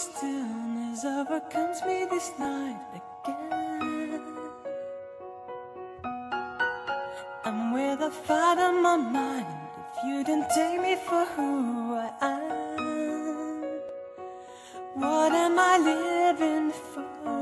stillness overcomes me this night again. I'm with a fight on my mind. If you didn't take me for who I am, what am I living for?